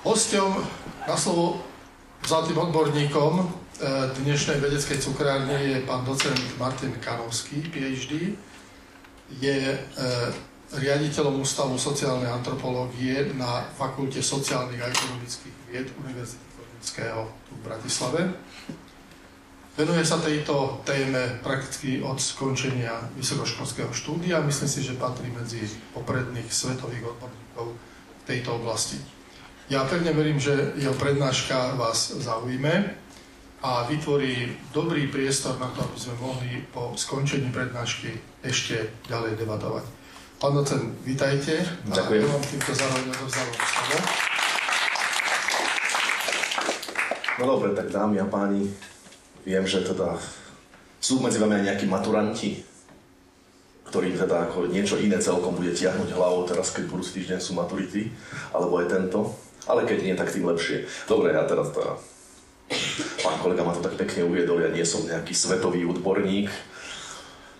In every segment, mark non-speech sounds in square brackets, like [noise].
Hostom na slovo zlatým odborníkom e, dnešnej vedeckej cukrárne je pán docent Martin Kanovský, PhD. Je e, riaditeľom Ústavu sociálnej antropológie na Fakulte sociálnych a ekonomických vied Univerzity Komenského tu v Bratislave. Venuje sa tejto téme prakticky od skončenia vysokoškolského štúdia. Myslím si, že patrí medzi popredných svetových odborníkov v tejto oblasti. Ja pevne verím, že jeho prednáška vás zaujíme a vytvorí dobrý priestor na to, aby sme mohli po skončení prednášky ešte ďalej debatovať. Pán docent, vítajte. Ďakujem. Ja vám týmto zároveň odovzdávam slovo. No dobre, tak dámy a páni, viem, že teda sú medzi vami aj nejakí maturanti, ktorým teda ako niečo iné celkom bude tiahnuť hlavou teraz, keď budúci týždeň sú maturity, alebo aj tento ale keď nie, tak tým lepšie. Dobre, ja teraz teda... Pán kolega ma to tak pekne uviedol, ja nie som nejaký svetový odborník,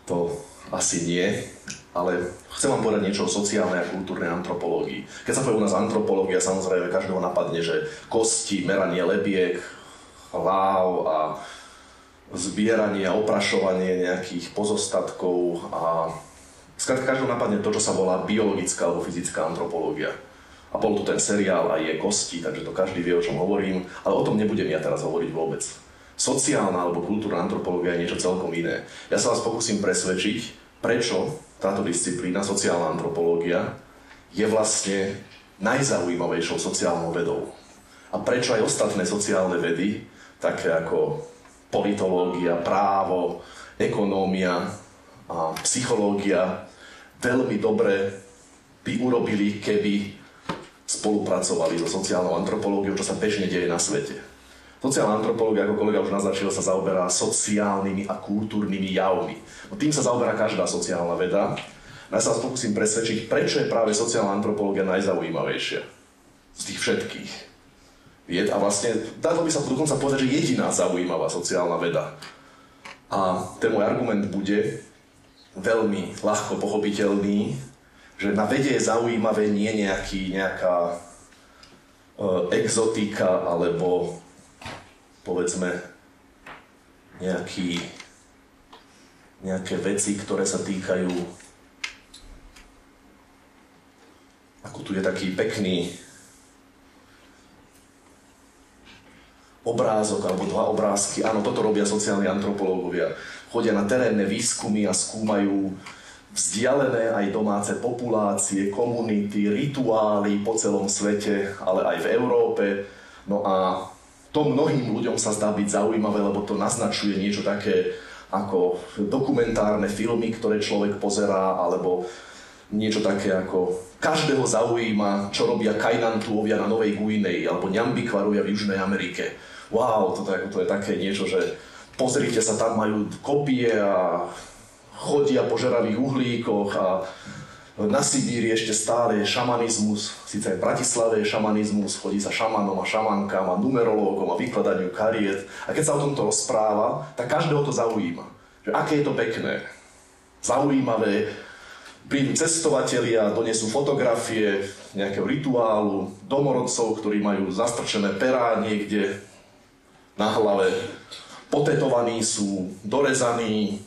to asi nie, ale chcem vám povedať niečo o sociálnej a kultúrnej antropológii. Keď sa povie u nás antropológia, samozrejme každého napadne, že kosti, meranie lebiek, láv a zbieranie a oprašovanie nejakých pozostatkov a skrátka každého napadne to, čo sa volá biologická alebo fyzická antropológia. A bol tu ten seriál a je kosti, takže to každý vie, o čom hovorím, ale o tom nebudem ja teraz hovoriť vôbec. Sociálna alebo kultúrna antropológia je niečo celkom iné. Ja sa vás pokúsim presvedčiť, prečo táto disciplína, sociálna antropológia, je vlastne najzaujímavejšou sociálnou vedou. A prečo aj ostatné sociálne vedy, také ako politológia, právo, ekonómia a psychológia, veľmi dobre by urobili, keby spolupracovali so sociálnou antropológiou, čo sa bežne deje na svete. Sociálna antropológia, ako kolega už naznačil, sa zaoberá sociálnymi a kultúrnymi javmi. No tým sa zaoberá každá sociálna veda. Ja sa pokúsim presvedčiť, prečo je práve sociálna antropológia najzaujímavejšia z tých všetkých vied. A vlastne, dalo by sa dokonca povedať, že jediná zaujímavá sociálna veda. A ten môj argument bude veľmi ľahko pochopiteľný, že na vede je zaujímavé nie nejaký, nejaká e, exotika alebo povedzme nejaký, nejaké veci, ktoré sa týkajú ako tu je taký pekný obrázok alebo dva obrázky. Áno, toto robia sociálni antropológovia. Chodia na terénne výskumy a skúmajú vzdialené aj domáce populácie, komunity, rituály po celom svete, ale aj v Európe. No a to mnohým ľuďom sa zdá byť zaujímavé, lebo to naznačuje niečo také ako dokumentárne filmy, ktoré človek pozerá, alebo niečo také ako každého zaujíma, čo robia Kainantuovia na Novej Guinei, alebo Ňambikvarovia v Južnej Amerike. Wow, to, to je také niečo, že pozrite sa, tam majú kopie a chodia po žeravých uhlíkoch a na Sibíri ešte stále je šamanizmus, síce aj v Bratislave je šamanizmus, chodí sa šamanom a šamankám a numerológom a vykladaniu kariet. A keď sa o tomto rozpráva, tak každého to zaujíma. Že aké je to pekné, zaujímavé, prídu cestovatelia, donesú fotografie nejakého rituálu, domorodcov, ktorí majú zastrčené perá niekde na hlave, potetovaní sú, dorezaní,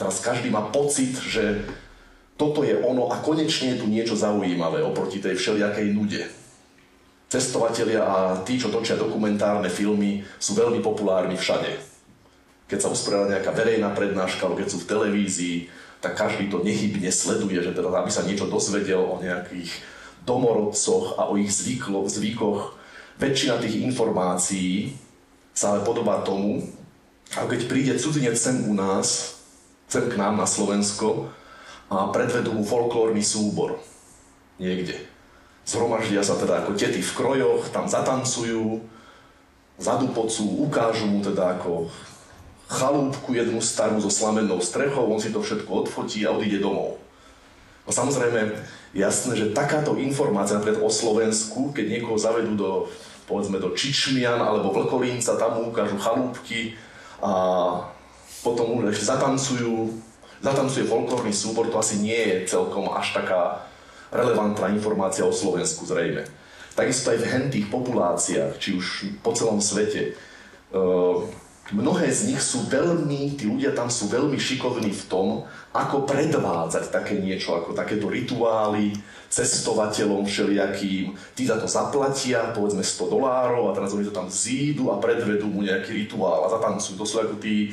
teraz každý má pocit, že toto je ono a konečne je tu niečo zaujímavé oproti tej všelijakej nude. Cestovatelia a tí, čo točia dokumentárne filmy, sú veľmi populárni všade. Keď sa usporiada nejaká verejná prednáška, alebo keď sú v televízii, tak každý to nechybne sleduje, že teda aby sa niečo dozvedel o nejakých domorodcoch a o ich zvyklo, zvykoch. Väčšina tých informácií sa ale podobá tomu, ako keď príde cudzinec sem u nás, sem k nám na Slovensko a predvedú folklórny súbor niekde. Zhromaždia sa teda ako tety v krojoch, tam zatancujú, zadupocú, ukážu mu teda ako chalúbku jednu starú so slamennou strechou, on si to všetko odfotí a odíde domov. No samozrejme, jasné, že takáto informácia napríklad o Slovensku, keď niekoho zavedú do, povedzme, do Čičmian alebo Vlkolínca, tam mu ukážu chalúbky a potom už zatancujú, zatancuje folklórny súbor, to asi nie je celkom až taká relevantná informácia o Slovensku zrejme. takisto aj v hentých populáciách, či už po celom svete. Mnohé z nich sú veľmi, tí ľudia tam sú veľmi šikovní v tom, ako predvádzať také niečo, ako takéto rituály, cestovateľom všelijakým, tí za to zaplatia, povedzme 100 dolárov a teraz oni to tam zídu a predvedú mu nejaký rituál a zatancujú. To sú ako tí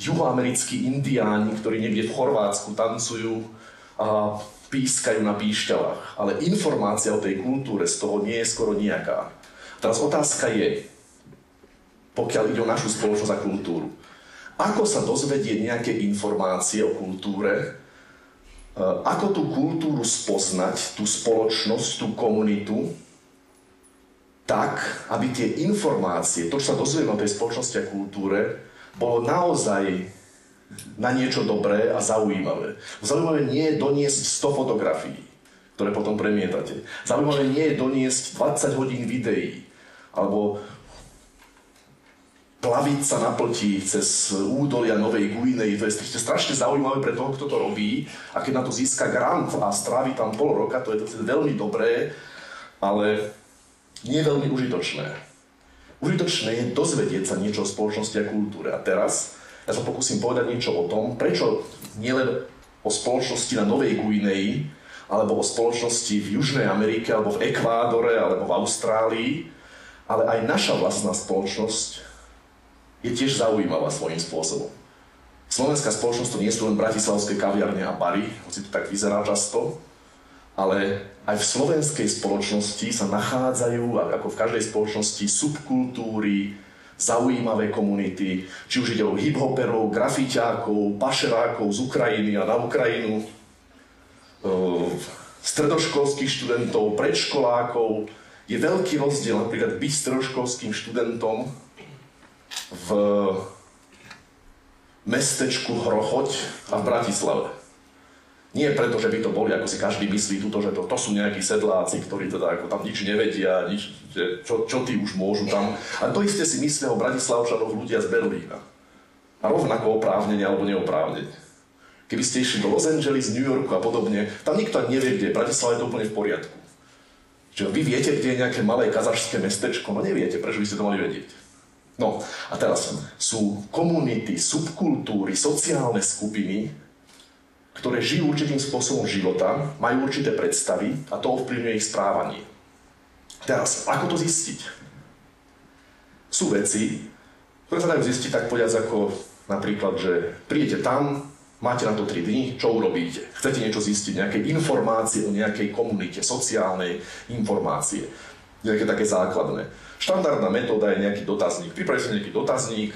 juhoamerickí indiáni, ktorí niekde v Chorvátsku tancujú a pískajú na píšťalách. Ale informácia o tej kultúre z toho nie je skoro nejaká. Teraz otázka je, pokiaľ ide o našu spoločnosť a kultúru, ako sa dozvedie nejaké informácie o kultúre, Eh, ako tú kultúru spoznať, tú spoločnosť, tú komunitu, tak, aby tie informácie, to, čo sa dozvieme o tej spoločnosti a kultúre, bolo naozaj na niečo dobré a zaujímavé. Zaujímavé nie je doniesť 100 fotografií, ktoré potom premietate. Zaujímavé nie je doniesť 20 hodín videí, alebo plaviť sa na plti cez údolia Novej Guinei, to je strašne zaujímavé pre toho, kto to robí a keď na to získa grant a strávi tam pol roka, to je to veľmi dobré, ale nie veľmi užitočné. Užitočné je dozvedieť sa niečo o spoločnosti a kultúre. A teraz ja sa pokúsim povedať niečo o tom, prečo nielen o spoločnosti na Novej Guinei, alebo o spoločnosti v Južnej Amerike, alebo v Ekvádore, alebo v Austrálii, ale aj naša vlastná spoločnosť je tiež zaujímavá svojím spôsobom. Slovenská spoločnosť to nie sú len bratislavské kaviarne a bary, hoci to tak vyzerá často, ale aj v slovenskej spoločnosti sa nachádzajú, ako v každej spoločnosti, subkultúry, zaujímavé komunity, či už ide o hiphoperov, grafiťákov, pašerákov z Ukrajiny a na Ukrajinu, stredoškolských študentov, predškolákov. Je veľký rozdiel napríklad byť stredoškolským študentom v mestečku Hrochoť a v Bratislave. Nie preto, že by to boli, ako si každý myslí, tuto, že to, to sú nejakí sedláci, ktorí teda ako tam nič nevedia, nič, čo, čo tí už môžu tam. A to isté si myslia o Bratislavčanoch ľudia z Berlína. A rovnako oprávnenie alebo neoprávnenie. Keby ste išli do Los Angeles, New Yorku a podobne, tam nikto ani nevie, kde je. Bratislava je to úplne v poriadku. Čiže vy viete, kde je nejaké malé kazašské mestečko? No neviete, prečo by ste to mali vedieť. No a teraz sú komunity, subkultúry, sociálne skupiny, ktoré žijú určitým spôsobom života, majú určité predstavy a to ovplyvňuje ich správanie. Teraz, ako to zistiť? Sú veci, ktoré sa dajú zistiť tak povedať ako napríklad, že prídete tam, máte na to 3 dní, čo urobíte? Chcete niečo zistiť, nejaké informácie o nejakej komunite, sociálnej informácie, nejaké také základné. Štandardná metóda je nejaký dotazník. Pripravíte nejaký dotazník,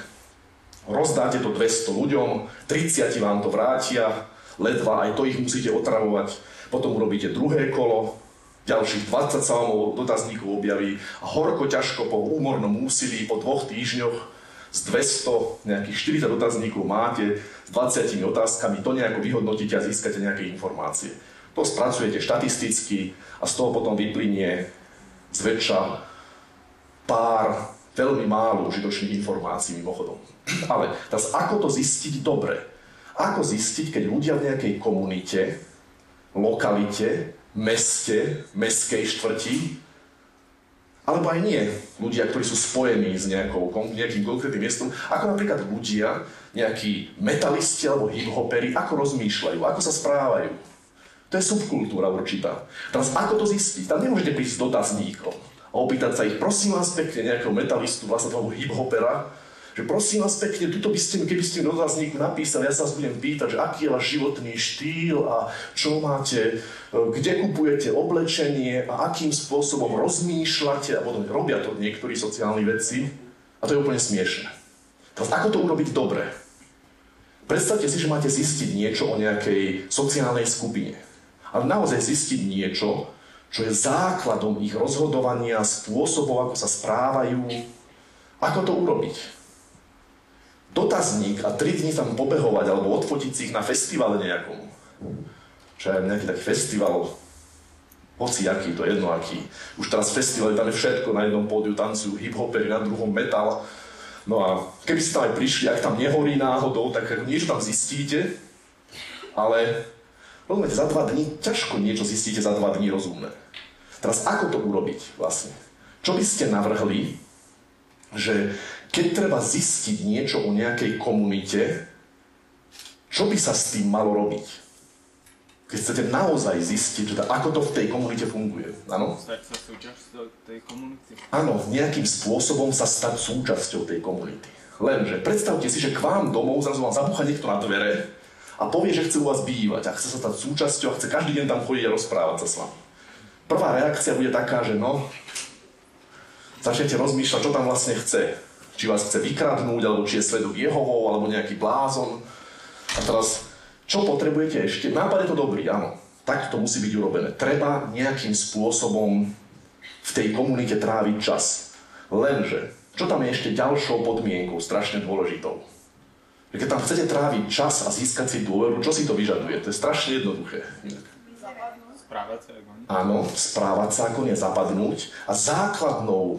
rozdáte to 200 ľuďom, 30 vám to vrátia, ledva aj to ich musíte otravovať, potom urobíte druhé kolo, ďalších 20 sa vám dotazníkov objaví a horko ťažko po úmornom úsilí po dvoch týždňoch z 200, nejakých 40 dotazníkov máte s 20 otázkami, to nejako vyhodnotíte a získate nejaké informácie. To spracujete štatisticky a z toho potom vyplynie zväčša pár veľmi málo užitočných informácií mimochodom. Ale teraz ako to zistiť dobre? Ako zistiť, keď ľudia v nejakej komunite, lokalite, meste, meskej štvrti, alebo aj nie, ľudia, ktorí sú spojení s nejakou, nejakým konkrétnym miestom, ako napríklad ľudia, nejakí metalisti alebo hip-hoperi, ako rozmýšľajú, ako sa správajú. To je subkultúra určitá. Teraz ako to zistiť? Tam nemôžete prísť s dotazníkom a opýtať sa ich, prosím vás pekne, nejakého metalistu, vlastne toho hip-hopera, že prosím vás pekne, tuto by ste, keby ste mi do dotazníku napísali, ja sa vás budem pýtať, že aký je váš životný štýl a čo máte, e, kde kupujete oblečenie a akým spôsobom rozmýšľate a potom robia to niektorí sociálni vedci a to je úplne smiešne. Teraz ako to urobiť dobre? Predstavte si, že máte zistiť niečo o nejakej sociálnej skupine. Ale naozaj zistiť niečo, čo je základom ich rozhodovania, spôsobov, ako sa správajú. Ako to urobiť? Dotazník a tri dní tam pobehovať alebo odfotiť si ich na festivale nejakom. Čo je nejaký taký festival, hoci aký, to je jedno aký. Už teraz festival, tam je všetko, na jednom pódiu tancujú hip-hopery, na druhom metal. No a keby ste tam aj prišli, ak tam nehorí náhodou, tak niečo tam zistíte, ale rozumiete, za dva dní ťažko niečo zistíte za dva dní rozumné. Teraz ako to urobiť vlastne? Čo by ste navrhli, že keď treba zistiť niečo o nejakej komunite, čo by sa s tým malo robiť? Keď chcete naozaj zistiť, že ako to v tej komunite funguje. Áno? Stať sa súčasťou tej komunity. Áno, nejakým spôsobom sa stať súčasťou tej komunity. Lenže predstavte si, že k vám domov zrazu vám zabúcha niekto na dvere a povie, že chce u vás bývať a chce sa stať súčasťou a chce každý deň tam chodiť a rozprávať sa s vami. Prvá reakcia bude taká, že no, začnete rozmýšľať, čo tam vlastne chce. Či vás chce vykradnúť, alebo či je svedok Jehovou, alebo nejaký blázon. A teraz, čo potrebujete ešte? Nápad je to dobrý, áno. Tak to musí byť urobené. Treba nejakým spôsobom v tej komunite tráviť čas. Lenže, čo tam je ešte ďalšou podmienkou, strašne dôležitou? Že keď tam chcete tráviť čas a získať si dôveru, čo si to vyžaduje? To je strašne jednoduché. Správať sa ako. Áno, správať sa ako nezapadnúť. A základnou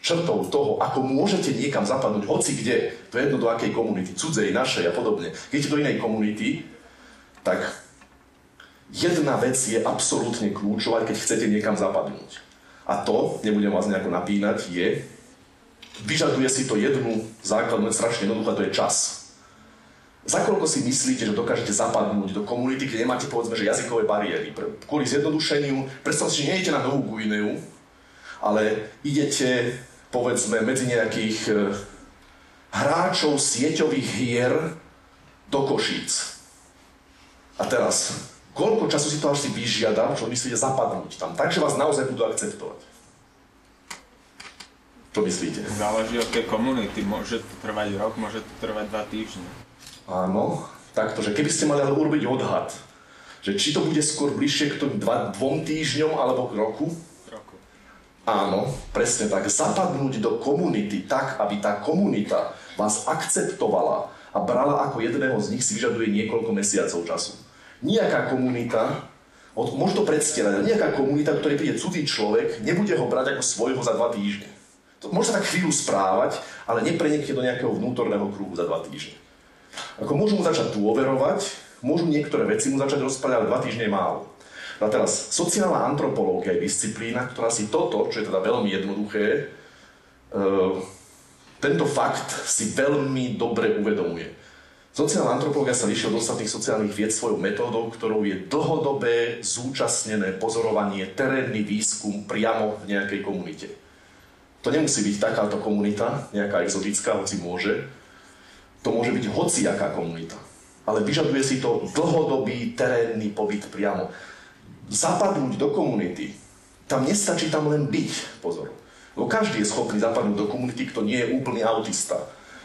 črtou toho, ako môžete niekam zapadnúť, hoci kde, to je jedno do akej komunity, cudzej, našej a podobne, keď do inej komunity, tak jedna vec je absolútne kľúčová, keď chcete niekam zapadnúť. A to, nebudem vás nejako napínať, je, vyžaduje si to jednu základnú, strašne jednoduchá, to je čas. Za koľko si myslíte, že dokážete zapadnúť do komunity, keď nemáte povedzme, že jazykové bariéry? Kvôli zjednodušeniu, predstavte si, že nejdete na Novú Guineu, ale idete povedzme medzi nejakých e, hráčov sieťových hier do Košíc. A teraz, koľko času si to asi vyžiada, čo myslíte zapadnúť tam, takže vás naozaj budú akceptovať? Čo myslíte? Záleží od tej komunity. Môže to trvať rok, môže to trvať dva týždne. Áno, takto, že keby ste mali ale urobiť odhad, že či to bude skôr bližšie k tým dva, dvom týždňom alebo k roku, Roku. Áno, presne tak. Zapadnúť do komunity tak, aby tá komunita vás akceptovala a brala ako jedného z nich si vyžaduje niekoľko mesiacov času. Nijaká komunita, od, môžu to predstierať, nejaká komunita, ktorej príde cudzí človek, nebude ho brať ako svojho za dva týždne. To môže sa tak chvíľu správať, ale neprenikne do nejakého vnútorného kruhu za dva týždne. Ako môžu mu začať dôverovať, môžu niektoré veci mu začať rozprávať, ale dva týždne je málo. No a teraz, sociálna antropológia je disciplína, ktorá si toto, čo je teda veľmi jednoduché, e, tento fakt si veľmi dobre uvedomuje. Sociálna antropológia sa líši od ostatných sociálnych vied svojou metódou, ktorou je dlhodobé, zúčastnené pozorovanie, terénny výskum priamo v nejakej komunite. To nemusí byť takáto komunita, nejaká exotická, hoci môže, to môže byť hociaká komunita. Ale vyžaduje si to dlhodobý terénny pobyt priamo. Zapadnúť do komunity, tam nestačí tam len byť, pozor. Lebo každý je schopný zapadnúť do komunity, kto nie je úplný autista.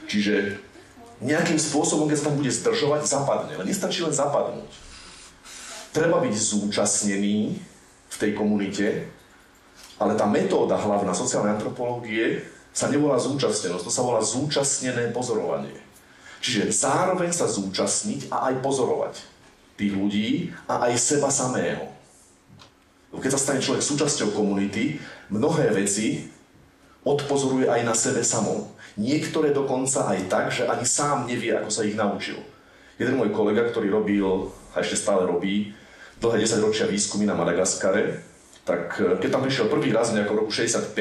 Čiže nejakým spôsobom, keď sa tam bude zdržovať, zapadne. Ale nestačí len zapadnúť. Treba byť zúčastnený v tej komunite, ale tá metóda hlavná sociálnej antropológie sa nevolá zúčastnenosť, to sa volá zúčastnené pozorovanie. Čiže zároveň sa zúčastniť a aj pozorovať tých ľudí a aj seba samého. Keď sa stane človek súčasťou komunity, mnohé veci odpozoruje aj na sebe samom. Niektoré dokonca aj tak, že ani sám nevie, ako sa ich naučil. Jeden môj kolega, ktorý robil, a ešte stále robí, dlhé 10 ročia výskumy na Madagaskare, tak e, keď tam prišiel prvý raz v nejakom roku 65,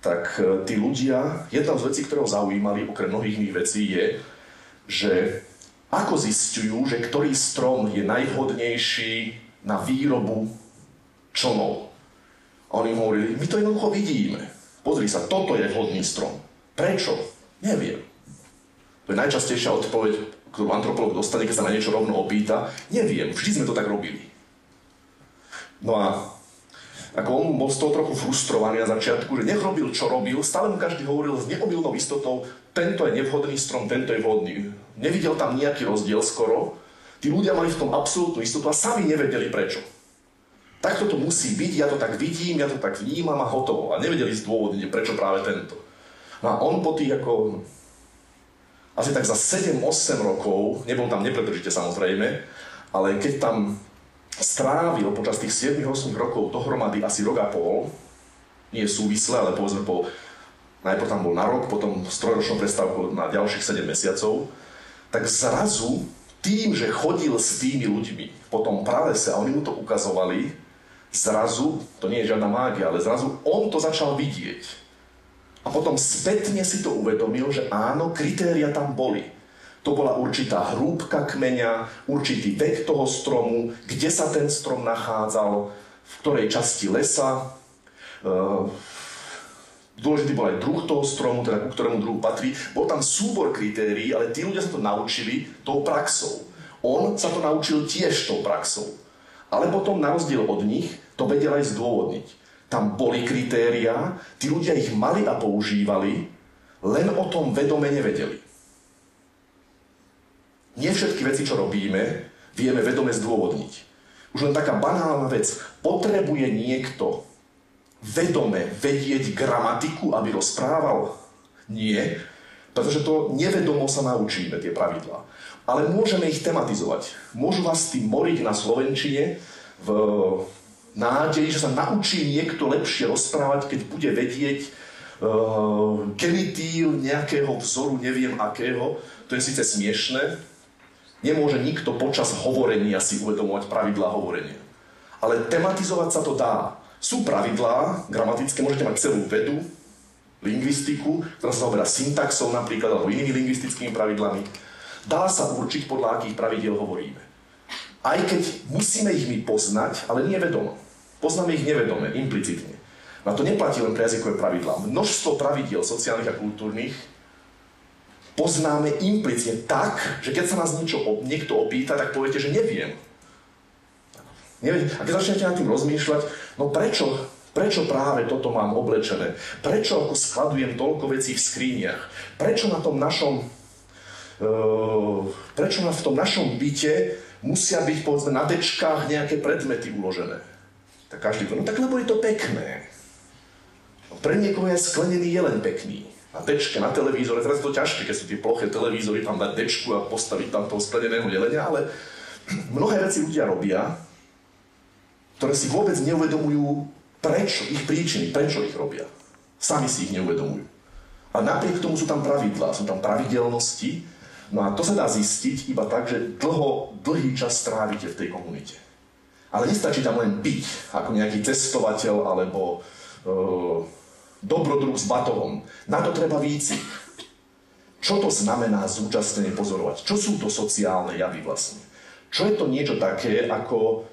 tak e, tí ľudia, jedna z vecí, ktoré ho zaujímali, okrem mnohých iných vecí, je, že ako zistujú, že ktorý strom je najvhodnejší na výrobu člnov. A oni hovorili, my to jednoducho vidíme. Pozri sa, toto je vhodný strom. Prečo? Neviem. To je najčastejšia odpoveď, ktorú antropolog dostane, keď sa na niečo rovno opýta. Neviem, vždy sme to tak robili. No a ako on bol z toho trochu frustrovaný na začiatku, že nech čo robil, stále mu každý hovoril s neobilnou istotou, tento je nevhodný strom, tento je vhodný. Nevidel tam nejaký rozdiel skoro. Tí ľudia mali v tom absolútnu istotu a sami nevedeli prečo. Takto to musí byť, ja to tak vidím, ja to tak vnímam a hotovo. A nevedeli zdôvodniť, prečo práve tento. No a on po tých ako asi tak za 7-8 rokov, nebol tam nepretržite samozrejme, ale keď tam strávil počas tých 7-8 rokov dohromady asi rok a pol, nie súvisle, ale povedzme po, najprv tam bol na rok, potom s trojročnou prestávkou na ďalších 7 mesiacov, tak zrazu tým, že chodil s tými ľuďmi po tom pralese a oni mu to ukazovali, Zrazu, to nie je žiadna mágia, ale zrazu on to začal vidieť. A potom spätne si to uvedomil, že áno, kritéria tam boli. To bola určitá hrúbka kmeňa, určitý vek toho stromu, kde sa ten strom nachádzal, v ktorej časti lesa. Ehm, dôležitý bol aj druh toho stromu, teda ku ktorému druhu patrí. Bol tam súbor kritérií, ale tí ľudia sa to naučili tou praxou. On sa to naučil tiež tou praxou. Ale potom, na rozdiel od nich, to vedel aj zdôvodniť. Tam boli kritériá, tí ľudia ich mali a používali, len o tom vedome nevedeli. Nie všetky veci, čo robíme, vieme vedome zdôvodniť. Už len taká banálna vec. Potrebuje niekto vedome vedieť gramatiku, aby rozprával? Nie, pretože to nevedomo sa naučíme, tie pravidlá ale môžeme ich tematizovať. Môžu vás tým moriť na Slovenčine v nádeji, že sa naučí niekto lepšie rozprávať, keď bude vedieť uh, genitív nejakého vzoru, neviem akého. To je síce smiešné. Nemôže nikto počas hovorenia si uvedomovať pravidlá hovorenia. Ale tematizovať sa to dá. Sú pravidlá gramatické, môžete mať celú vedu, lingvistiku, ktorá sa zaoberá syntaxou napríklad, alebo inými lingvistickými pravidlami dá sa určiť, podľa akých pravidiel hovoríme. Aj keď musíme ich my poznať, ale nie vedomo. Poznáme ich nevedome, implicitne. Na to neplatí len pre jazykové pravidlá. Množstvo pravidiel sociálnych a kultúrnych poznáme implicitne tak, že keď sa nás niečo, niekto opýta, tak poviete, že neviem. neviem. A keď začnete nad tým rozmýšľať, no prečo, prečo práve toto mám oblečené? Prečo ako skladujem toľko vecí v skríniach? Prečo na tom našom Ehm, prečo v tom našom byte musia byť povedzme na dečkách nejaké predmety uložené. Tak každý povie, no tak lebo je to pekné. No, pre niekoho je sklenený jelen pekný. Na dečke, na televízore, teraz je to ťažké, keď sú tie ploché televízory, tam dať dečku a postaviť tam toho skleneného jelenia, ale [clears throat] mnohé veci ľudia robia, ktoré si vôbec neuvedomujú, prečo, ich príčiny, prečo ich robia. Sami si ich neuvedomujú. A napriek tomu sú tam pravidlá, sú tam pravidelnosti, No a to sa dá zistiť iba tak, že dlho, dlhý čas strávite v tej komunite. Ale nestačí tam len byť ako nejaký cestovateľ alebo e, dobrodruh s batohom. Na to treba výcvik. Čo to znamená zúčastnenie pozorovať? Čo sú to sociálne javy vlastne? Čo je to niečo také ako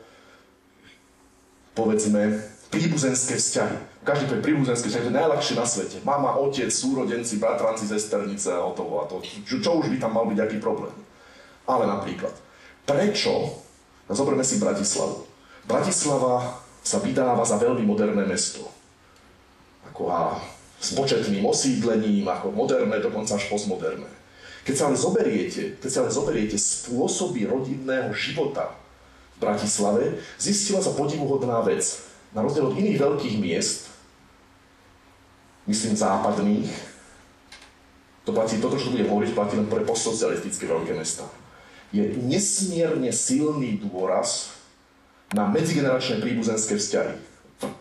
povedzme príbuzenské vzťahy. Každý to je príbuzenské vzťahy, to je najľahšie na svete. Mama, otec, súrodenci, bratranci, sesternice a hotovo. A to, čo, čo už by tam mal byť aký problém? Ale napríklad, prečo, no zoberme si Bratislavu. Bratislava sa vydáva za veľmi moderné mesto. Ako a s početným osídlením, ako moderné, dokonca až postmoderné. Keď sa ale zoberiete, keď sa ale zoberiete spôsoby rodinného života v Bratislave, zistila sa podivuhodná vec na rozdiel od iných veľkých miest, myslím západných, to platí, toto, čo budem hovoriť, platí len pre postsocialistické veľké mesta. Je nesmierne silný dôraz na medzigeneračné príbuzenské vzťahy.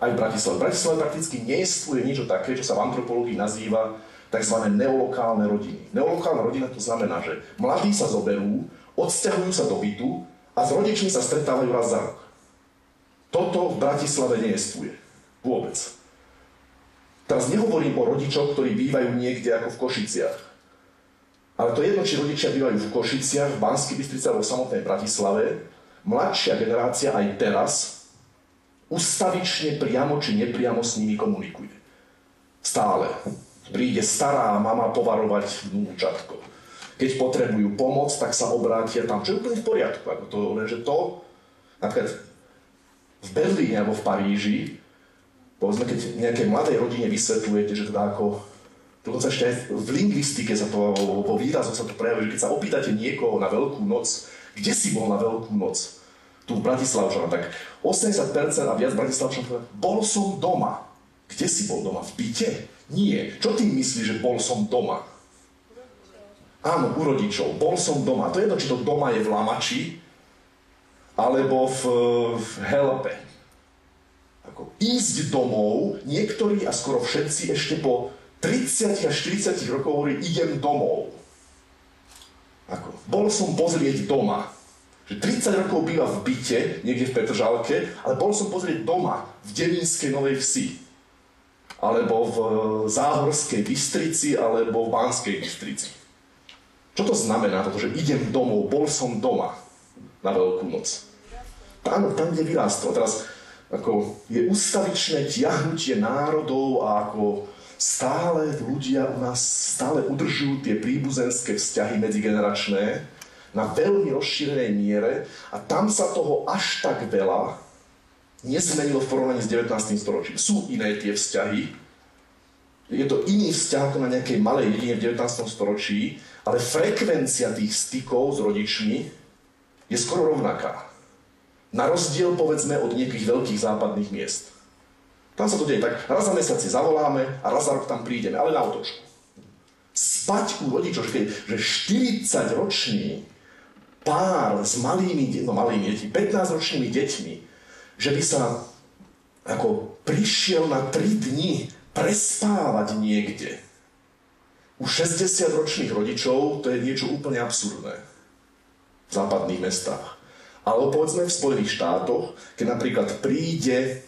Aj v Bratislave. V Bratislave prakticky nejestvuje niečo také, čo sa v antropológii nazýva tzv. neolokálne rodiny. Neolokálna rodina to znamená, že mladí sa zoberú, odsťahujú sa do bytu a s rodičmi sa stretávajú raz za rok. Toto v Bratislave nejestvuje. Vôbec. Teraz nehovorím o rodičoch, ktorí bývajú niekde ako v Košiciach. Ale to jedno, či rodičia bývajú v Košiciach, v Banskej Bystrici alebo v samotnej Bratislave, mladšia generácia aj teraz ustavične priamo či nepriamo s nimi komunikuje. Stále. Príde stará mama povarovať vnúčatko. Keď potrebujú pomoc, tak sa obrátia tam, čo je úplne v poriadku. Ako to, lenže to, napríklad v Berlíne alebo v Paríži, povedzme, keď nejakej mladej rodine vysvetľujete, že teda ako, dokonca ešte aj v lingvistike sa to, vo výrazu sa to prejavuje, že keď sa opýtate niekoho na Veľkú noc, kde si bol na Veľkú noc, tu v Bratislavčana, tak 80% a viac Bratislavčan povedal, bol som doma. Kde si bol doma? V byte? Nie. Čo ty myslíš, že bol som doma? Áno, u rodičov. Bol som doma. To je jedno, či to doma je v Lamači, alebo v, v helpe. Ako ísť domov, niektorí a skoro všetci ešte po 30 až 40 rokov hovorí, idem domov. Ako, bol som pozrieť doma. Že 30 rokov býva v byte, niekde v Petržalke, ale bol som pozrieť doma, v Devínskej Novej Vsi. Alebo v Záhorskej Bystrici, alebo v Banskej Bystrici. Čo to znamená toto, že idem domov, bol som doma na Veľkú noc? Tam, tam kde vyrástol. Teraz ako je ustavičné tiahnutie národov a ako stále ľudia u nás stále udržujú tie príbuzenské vzťahy medzigeneračné na veľmi rozšírenej miere a tam sa toho až tak veľa nezmenilo v porovnaní s 19. storočím. Sú iné tie vzťahy, je to iný vzťah ako na nejakej malej dedine v 19. storočí, ale frekvencia tých stykov s rodičmi je skoro rovnaká. Na rozdiel povedzme od nejakých veľkých západných miest. Tam sa to deje tak, raz za mesiac si zavoláme a raz za rok tam prídeme, ale na otočku. Spať u rodičov, že, že 40 ročný pár s malými, no malými deťmi, 15 ročnými deťmi, že by sa ako prišiel na 3 dni prespávať niekde. U 60 ročných rodičov to je niečo úplne absurdné v západných mestách. Ale povedzme v Spojených štátoch, keď napríklad príde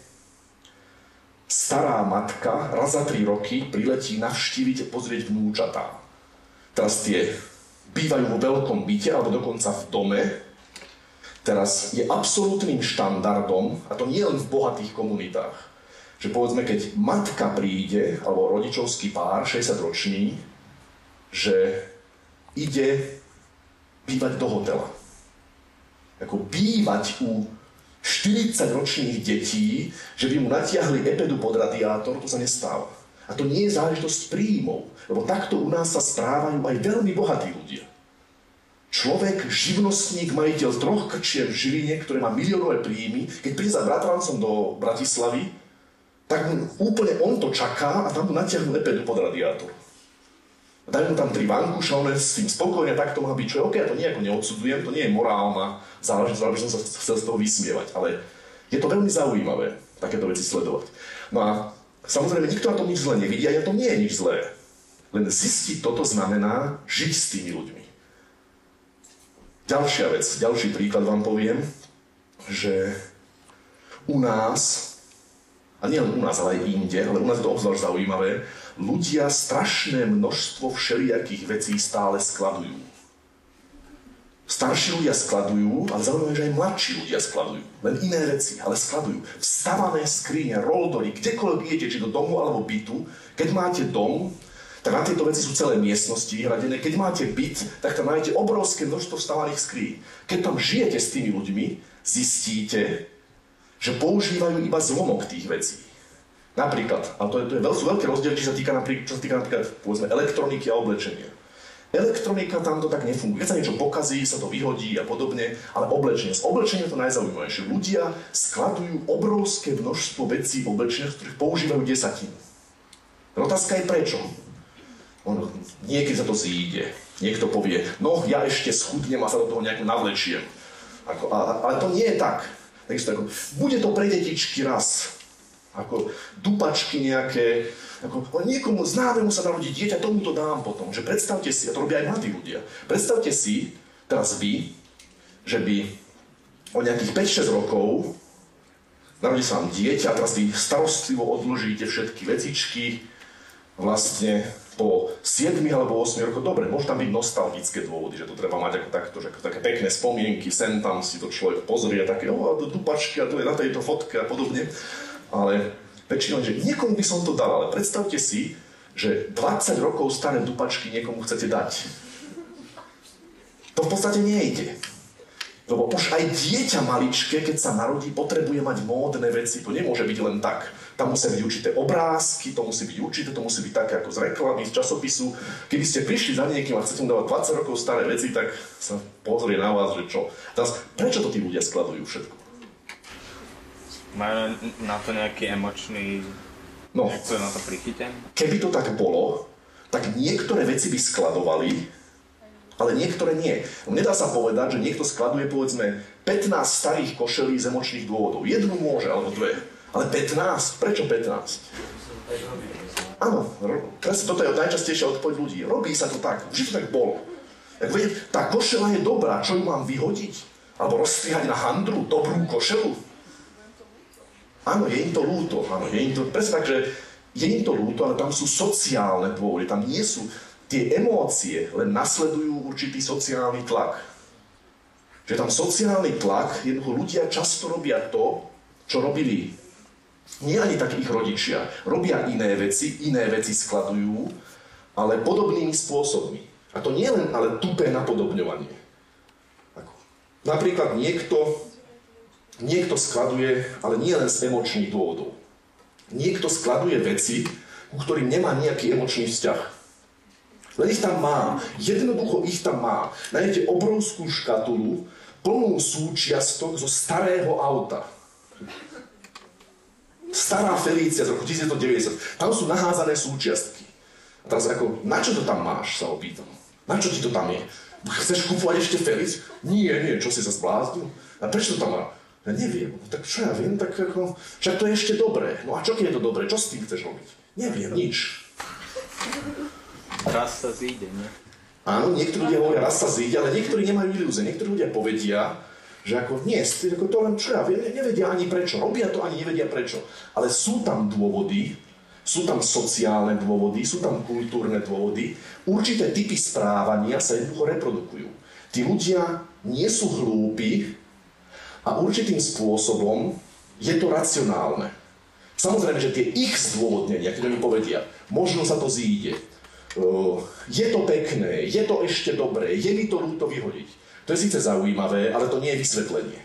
stará matka raz za tri roky priletí navštíviť a pozrieť vnúčatá. Teraz tie bývajú vo veľkom byte alebo dokonca v dome. Teraz je absolútnym štandardom, a to nie len v bohatých komunitách, že povedzme, keď matka príde, alebo rodičovský pár, 60-ročný, že ide bývať do hotela. Ako bývať u 40-ročných detí, že by mu natiahli epedu pod radiátor, to sa nestáva. A to nie je záležitosť príjmov, lebo takto u nás sa správajú aj veľmi bohatí ľudia. Človek, živnostník, majiteľ troch krčier v Žiline, ktoré má miliónové príjmy, keď príde za bratrancom do Bratislavy, tak mu úplne on to čaká a tam mu natiahnu epedu pod radiátor. Dajú tam tri vankúša, on je s tým spokojne, tak to má byť, čo je OK, ja to nejako neodsudzujem, to nie je morálna záležitosť, aby som sa chcel z toho vysmievať, ale je to veľmi zaujímavé takéto veci sledovať. No a samozrejme nikto na tom nič zle nevidí a ja to nie je nič zlé. Len zistiť toto znamená žiť s tými ľuďmi. Ďalšia vec, ďalší príklad vám poviem, že u nás, a nie len u nás, ale aj inde, ale u nás je to obzvlášť zaujímavé, ľudia strašné množstvo všelijakých vecí stále skladujú. Starší ľudia skladujú, ale zaujímavé, že aj mladší ľudia skladujú. Len iné veci, ale skladujú. Vstavané skrine, roldory, kdekoľvek idete, či do domu alebo bytu, keď máte dom, tak na tieto veci sú celé miestnosti vyhradené. Keď máte byt, tak tam nájdete obrovské množstvo vstavaných skríň. Keď tam žijete s tými ľuďmi, zistíte, že používajú iba zlomok tých vecí. Napríklad, a to, je, to je, sú veľké rozdiely, čo sa týka napríklad, čo sa týka napríklad povedzme, elektroniky a oblečenia. Elektronika tam to tak nefunguje. Keď sa niečo pokazí, sa to vyhodí a podobne, ale oblečenie. Z oblečenia to najzaujímavejšie. Ľudia skladujú obrovské množstvo vecí v oblečeniach, ktorých používajú desatinu. Otázka je prečo. On, niekedy sa to zíde. Niekto povie, no ja ešte schudnem a sa do toho nejako navlečiem. Ako, a, ale to nie je tak. Takže ako, bude to pre detičky raz, ako dupačky nejaké, ako niekomu známemu sa narodí dieťa, tomu to dám potom. Že predstavte si, a to robia aj mladí ľudia, predstavte si, teraz vy, že by o nejakých 5-6 rokov narodí sa vám dieťa a teraz vy starostlivo odložíte všetky vecičky, vlastne po 7 alebo 8 rokoch, dobre, môžu tam byť nostalgické dôvody, že to treba mať ako takto, že ako také pekné spomienky, sem tam si to človek pozrie, také, o, dupačky a to je na tejto fotke a podobne ale väčšinou, že niekomu by som to dal, ale predstavte si, že 20 rokov staré dupačky niekomu chcete dať. To v podstate nejde. Lebo už aj dieťa maličké, keď sa narodí, potrebuje mať módne veci. To nemôže byť len tak. Tam musia byť určité obrázky, to musí byť určité, to musí byť také ako z reklamy, z časopisu. Keby ste prišli za niekým a chcete mu dávať 20 rokov staré veci, tak sa pozrie na vás, že čo. Teraz, prečo to tí ľudia skladujú všetko? Majú na to nejaký emočný... No, to na to prichyten? Keby to tak bolo, tak niektoré veci by skladovali, ale niektoré nie. Nedá sa povedať, že niekto skladuje povedzme 15 starých košelí z emočných dôvodov. Jednu môže, alebo dve. Ale 15? Prečo 15? Áno, presne toto je najčastejšia odpoveď ľudí. Robí sa to tak, vždy to tak bolo. Tak viete, tá košela je dobrá, čo ju mám vyhodiť? Alebo rozstrihať na handru dobrú košelu? Áno, je im to ľúto, áno, je im to, presne tak, že je im to ľúto, ale tam sú sociálne dôvody, tam nie sú, tie emócie len nasledujú určitý sociálny tlak. Že tam sociálny tlak, jednoducho ľudia často robia to, čo robili nie ani tak ich rodičia. Robia iné veci, iné veci skladujú, ale podobnými spôsobmi. A to nie len ale tupé napodobňovanie. Napríklad niekto, niekto skladuje, ale nie len z emočných dôvodov. Niekto skladuje veci, ku ktorým nemá nejaký emočný vzťah. Len ich tam má. Jednoducho ich tam má. Nájdete obrovskú škatulu, plnú súčiastok zo starého auta. Stará Felícia z roku 1990. Tam sú naházané súčiastky. A teraz ako, na čo to tam máš, sa opýtam. Na čo ti to tam je? Chceš kúpovať ešte Felíc? Nie, nie, čo si sa zbláznil? A prečo to tam má? Ja neviem, tak čo ja viem, tak ako, však to je ešte dobré. No a čo keď je to dobré, čo s tým chceš robiť? Neviem, nič. Raz sa zíde, nie? Áno, niektorí ľudia hovoria, raz sa zíde, ale niektorí nemajú ilúzie. Niektorí ľudia povedia, že ako nie, ako to len čo ja viem, nevedia ani prečo, robia to ani nevedia prečo. Ale sú tam dôvody, sú tam sociálne dôvody, sú tam kultúrne dôvody, určité typy správania sa jednoducho reprodukujú. Tí ľudia nie sú hlúpi a určitým spôsobom je to racionálne. Samozrejme, že tie ich zdôvodnenia, keď oni povedia, možno sa to zíde, je to pekné, je to ešte dobré, je mi to ľúto vyhodiť. To je síce zaujímavé, ale to nie je vysvetlenie.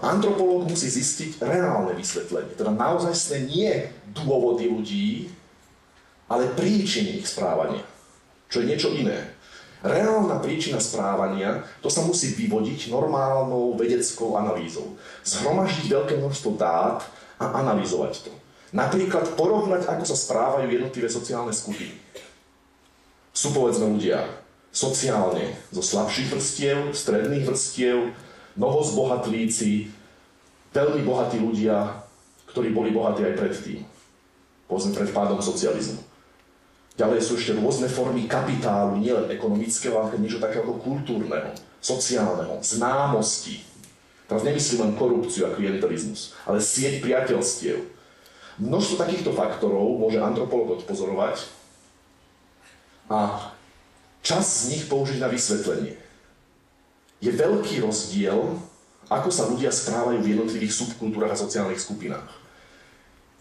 Antropológ musí zistiť reálne vysvetlenie, teda naozaj nie dôvody ľudí, ale príčiny ich správania, čo je niečo iné. Reálna príčina správania, to sa musí vyvodiť normálnou vedeckou analýzou. Zhromaždiť veľké množstvo dát a analyzovať to. Napríklad porovnať, ako sa správajú jednotlivé sociálne skupiny. Sú povedzme ľudia sociálne zo slabších vrstiev, stredných vrstiev, zbohatlíci, veľmi bohatí ľudia, ktorí boli bohatí aj predtým, povedzme pred pádom socializmu. Ďalej sú ešte rôzne formy kapitálu, nielen ekonomického, ale niečo takého kultúrneho, sociálneho, známosti. Teraz nemyslím len korupciu a klientelizmus, ale sieť priateľstiev. Množstvo takýchto faktorov môže antropolog odpozorovať a čas z nich použiť na vysvetlenie. Je veľký rozdiel, ako sa ľudia správajú v jednotlivých subkultúrach a sociálnych skupinách.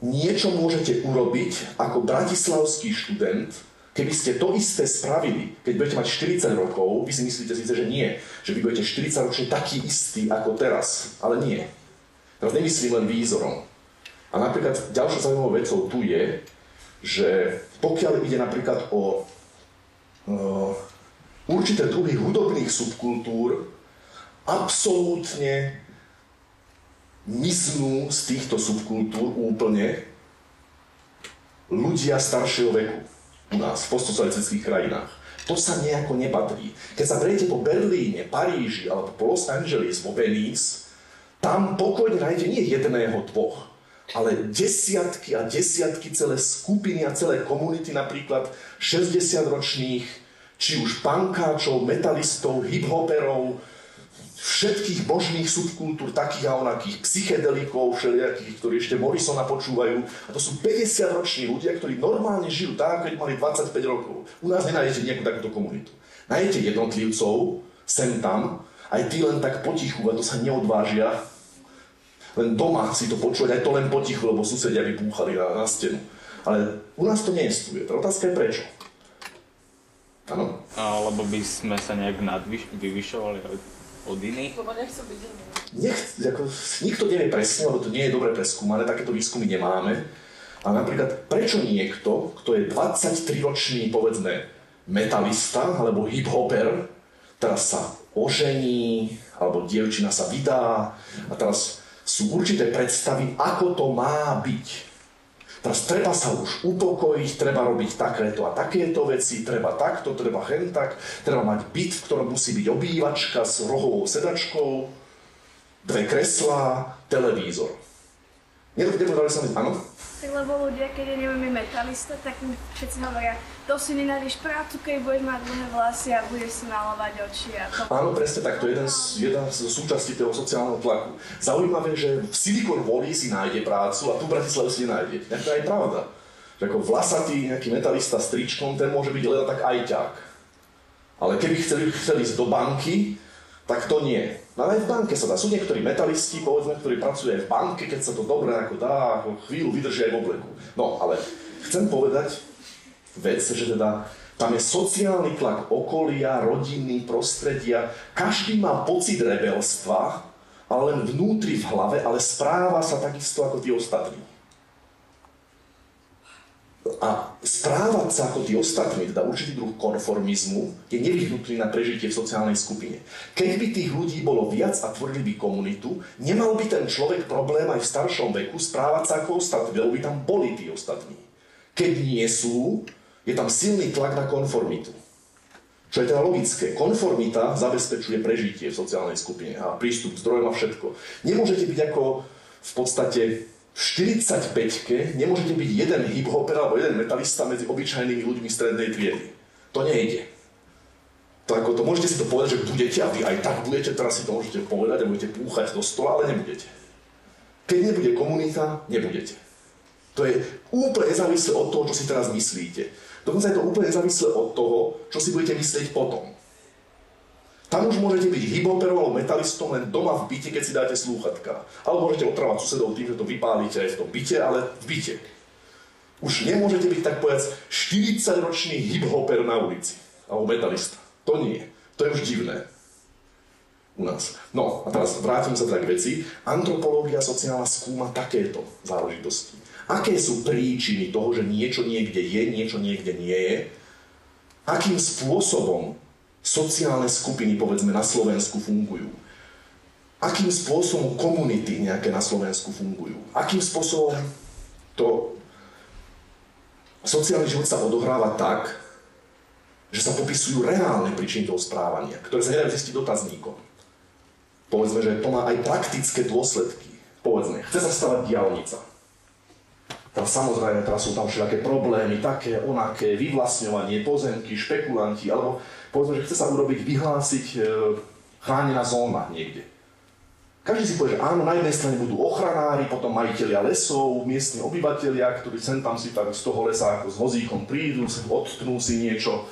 Niečo môžete urobiť ako bratislavský študent, keby ste to isté spravili, keď budete mať 40 rokov, vy si myslíte síce, že nie, že vy budete 40 ročne taký istý ako teraz, ale nie. Teraz nemyslím len výzorom. A napríklad ďalšou zaujímavou vecou tu je, že pokiaľ ide napríklad o Eh, určité druhy hudobných subkultúr absolútne miznú z týchto subkultúr úplne ľudia staršieho veku u nás, v postsocialistických krajinách. To sa nejako nepatrí. Keď sa prejete po Berlíne, Paríži alebo po Los Angeles, po Venice, tam pokojne nájdete nie jedného, dvoch, ale desiatky a desiatky celé skupiny a celé komunity, napríklad 60-ročných, či už pankáčov, metalistov, hiphoperov, všetkých božných subkultúr, takých a onakých, psychedelikov, všelijakých, ktorí ešte Morrisona počúvajú. A to sú 50-roční ľudia, ktorí normálne žijú tak, keď mali 25 rokov. U nás nenájdete nejakú takúto komunitu. Nájdete jednotlivcov, sem tam, aj tí len tak potichu, a to sa neodvážia, len doma si to počuť, aj to len potichu, lebo susedia by púchali na, na stenu. Ale u nás to neestuje. Tá otázka je prečo. Áno? Alebo by sme sa nejak nadvyš- od, iných? Lebo nechcem byť. Nech, ako, nikto nevie presne, lebo to nie je dobre preskúmané, takéto výskumy nemáme. A napríklad, prečo niekto, kto je 23-ročný, povedzme, metalista alebo hip-hopper, teraz sa ožení, alebo dievčina sa vydá a teraz sú určité predstavy, ako to má byť. Teraz treba sa už upokojiť, treba robiť takéto a takéto veci, treba takto, treba hen tak, treba mať byt, v ktorom musí byť obývačka s rohovou sedačkou, dve kreslá, televízor. Nepovedali sa mi, áno? Tak lebo ľudia, keď je neviem metalista, tak mi všetci hovoria, to si nenájdeš prácu, keď budeš mať dlhé vlasy a budeš si malovať oči a to. Áno, presne tak, to je jeden z, jedna z súčastí toho sociálneho tlaku. Zaujímavé, že v Silicon Valley si nájde prácu a tu v Bratislave si nenájde. to je aj pravda. Že ako vlasatý nejaký metalista s tričkom, ten môže byť len tak ajťák. Ale keby chceli, chceli ísť do banky, tak to nie. No ale aj v banke sa dá. Sú niektorí metalisti, povedzme, ktorí pracujú aj v banke, keď sa to dobre ako dá, ako chvíľu vydržia aj v obleku. No, ale chcem povedať vec, že teda tam je sociálny tlak okolia, rodiny, prostredia. Každý má pocit rebelstva, ale len vnútri v hlave, ale správa sa takisto ako tí ostatní a správať sa ako tí ostatní, teda určitý druh konformizmu, je nevyhnutný na prežitie v sociálnej skupine. Keď by tých ľudí bolo viac a tvorili by komunitu, nemal by ten človek problém aj v staršom veku správať sa ako ostatní, lebo by tam boli tí ostatní. Keď nie sú, je tam silný tlak na konformitu. Čo je teda logické. Konformita zabezpečuje prežitie v sociálnej skupine a prístup k zdrojom a všetko. Nemôžete byť ako v podstate v 45-ke nemôžete byť jeden hip-hopper alebo jeden metalista medzi obyčajnými ľuďmi strednej triedy. To nejde. To, ako, to môžete si to povedať, že budete a vy aj tak budete, teraz si to môžete povedať a budete púchať do stola, ale nebudete. Keď nebude komunita, nebudete. To je úplne nezávislé od toho, čo si teraz myslíte. Dokonca je to úplne nezávislé od toho, čo si budete myslieť potom. Tam už môžete byť hiphoperov alebo metalistom len doma v byte, keď si dáte slúchatka. Alebo môžete otravať susedov tým, že to vypálite aj v tom byte, ale v byte. Už nemôžete byť tak povedať 40-ročný hiphoper na ulici. Alebo metalista. To nie. To je už divné. U nás. No a teraz vrátim sa teda k veci. Antropológia sociálna skúma takéto záležitosti. Aké sú príčiny toho, že niečo niekde je, niečo niekde nie je? Akým spôsobom sociálne skupiny, povedzme, na Slovensku fungujú. Akým spôsobom komunity nejaké na Slovensku fungujú. Akým spôsobom to sociálny život sa odohráva tak, že sa popisujú reálne príčiny toho správania, ktoré sa nedajú zistiť dotazníkom. Povedzme, že to má aj praktické dôsledky. Povedzme, chce sa stavať diálnica. Tam samozrejme teraz sú tam všelijaké problémy, také, onaké, vyvlastňovanie, pozemky, špekulanti, alebo povedzme, že chce sa urobiť, vyhlásiť e, chránená zóna niekde. Každý si povie, že áno, na jednej strane budú ochranári, potom majiteľia lesov, miestni obyvateľia, ktorí sem tam si tak z toho lesa ako s vozíkom prídu, odtnú si niečo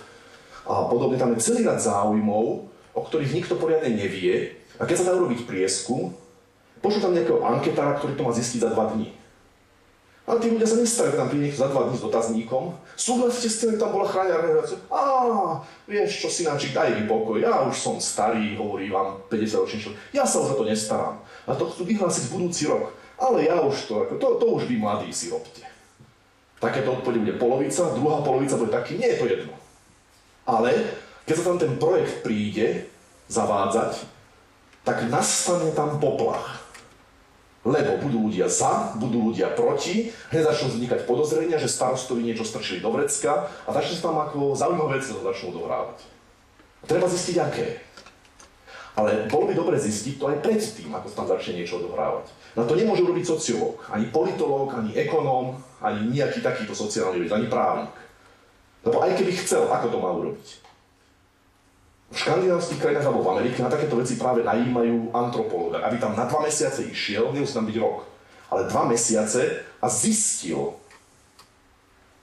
a podobne. Tam je celý rad záujmov, o ktorých nikto poriadne nevie. A keď sa dá urobiť prieskum, pošlu tam nejakého anketára, ktorý to má zistiť za dva dní. Ale tí ľudia sa nestarajú, tam príde za dva dní s dotazníkom. Súhlasíte s tým, tam bola chránená organizácia? Á, vieš čo, synáčik, daj mi pokoj, ja už som starý, hovorí vám 50 ročný človek. Ja sa už za to nestarám. A to chcú vyhlásiť budúci rok. Ale ja už to, to, to už vy mladí si robte. Takéto odpovede bude polovica, druhá polovica bude taký, nie je to jedno. Ale keď sa tam ten projekt príde zavádzať, tak nastane tam poplach. Lebo budú ľudia za, budú ľudia proti, hneď začnú vznikať podozrenia, že starostovi niečo strčili do vrecka a začne sa tam ako zaujímavé veci začnú dohrávať. Treba zistiť, aké. Ale bolo by dobre zistiť to aj predtým, ako sa tam začne niečo odohrávať. Na to nemôže robiť sociológ, ani politológ, ani ekonóm, ani nejaký takýto sociálny vec, ani právnik. Lebo aj keby chcel, ako to má urobiť v škandinávských krajinách alebo v Amerike na takéto veci práve najímajú antropológa, aby tam na dva mesiace išiel, nemusí tam byť rok, ale dva mesiace a zistil,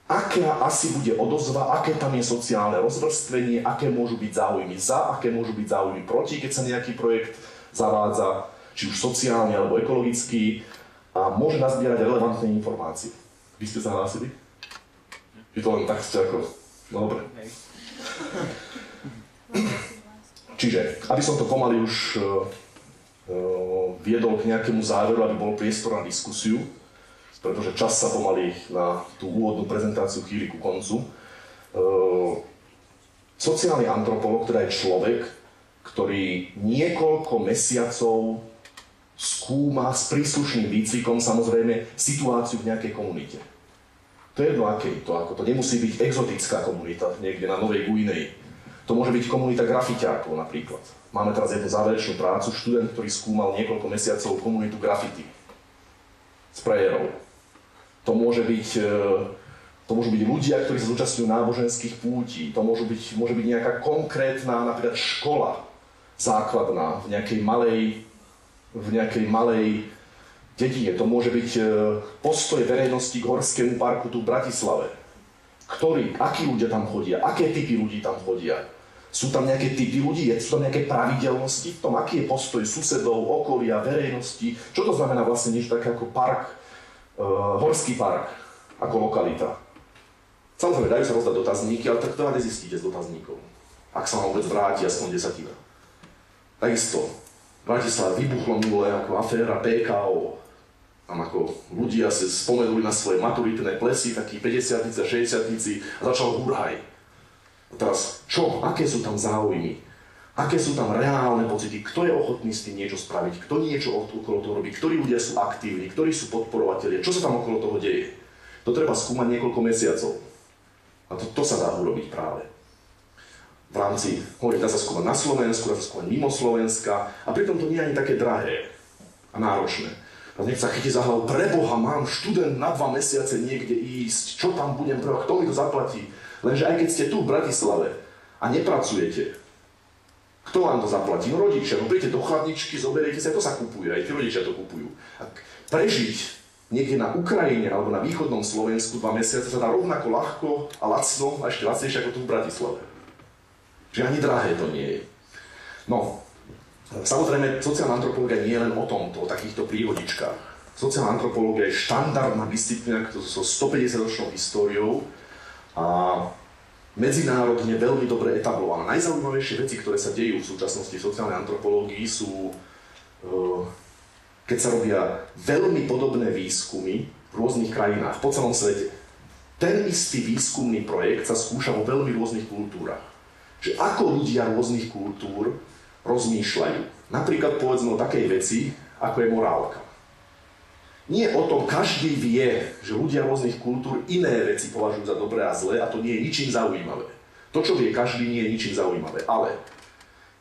aká asi bude odozva, aké tam je sociálne rozvrstvenie, aké môžu byť záujmy za, aké môžu byť záujmy proti, keď sa nejaký projekt zavádza, či už sociálny alebo ekologický a môže nazbierať relevantné informácie. Vy ste sa hlásili? Je to len tak ste ako... No dobre. [laughs] Čiže, aby som to pomaly už uh, viedol k nejakému záveru, aby bol priestor na diskusiu, pretože čas sa pomaly na tú úvodnú prezentáciu chýli ku koncu. Uh, sociálny antropolog, teda je človek, ktorý niekoľko mesiacov skúma s príslušným výcvikom samozrejme situáciu v nejakej komunite. To je jedno, aké to, ako to nemusí byť exotická komunita niekde na Novej Guinei to môže byť komunita grafiťákov napríklad. Máme teraz jednu záverečnú prácu, študent, ktorý skúmal niekoľko mesiacov komunitu grafity. sprajerov. To môže byť e, to môžu byť ľudia, ktorí sa zúčastňujú náboženských pútí, to môžu byť, môže byť nejaká konkrétna napríklad škola základná v nejakej malej, v nejakej malej dedine. To môže byť e, postoj verejnosti k Horskému parku tu v Bratislave. Ktorí, akí ľudia tam chodia, aké typy ľudí tam chodia. Sú tam nejaké typy ľudí, sú tam nejaké pravidelnosti v tom, aký je postoj susedov, okolia, verejnosti. Čo to znamená vlastne niečo také ako park, uh, horský park, ako lokalita. Samozrejme, dajú sa rozdať dotazníky, ale tak to aj nezistíte s dotazníkom. Ak sa vám vôbec vráti aspoň desatina. Takisto, Bratislava vybuchlo minule ako aféra PKO. Tam ako ľudia si spomenuli na svoje maturitné plesy, takí 50 60 a začal hurhaj. Teraz, čo? Aké sú tam záujmy? Aké sú tam reálne pocity? Kto je ochotný s tým niečo spraviť? Kto niečo okolo toho robí? Ktorí ľudia sú aktívni? Ktorí sú podporovatelia? Čo sa tam okolo toho deje? To treba skúmať niekoľko mesiacov. A to, to sa dá urobiť práve. V rámci, hovorím, dá sa skúmať na Slovensku, dá sa skúmať mimo Slovenska a pritom to nie je ani také drahé a náročné. A nech sa chytí za hlavu, preboha, mám študent na dva mesiace niekde ísť, čo tam budem, preboha, kto mi to zaplatí? Lenže aj keď ste tu v Bratislave a nepracujete, kto vám to zaplatí? No rodičia, no príďte do chladničky, zoberiete sa, to sa kupuje, aj tí rodičia to kupujú. A prežiť niekde na Ukrajine alebo na východnom Slovensku dva mesiace sa dá rovnako ľahko a lacno a ešte lacnejšie ako tu v Bratislave. Čiže ani drahé to nie je. No, samozrejme, sociálna antropológia nie je len o tomto, o takýchto príhodičkách. Sociálna antropológia je štandardná disciplína so 150-ročnou históriou a medzinárodne veľmi dobre etablovaná. Najzaujímavejšie veci, ktoré sa dejú v súčasnosti v sociálnej antropológii sú uh, keď sa robia veľmi podobné výskumy v rôznych krajinách po celom svete. Ten istý výskumný projekt sa skúša vo veľmi rôznych kultúrach. Že ako ľudia rôznych kultúr rozmýšľajú. Napríklad povedzme o takej veci, ako je morálka. Nie o tom, každý vie, že ľudia rôznych kultúr iné veci považujú za dobré a zlé a to nie je ničím zaujímavé. To, čo vie každý, nie je ničím zaujímavé. Ale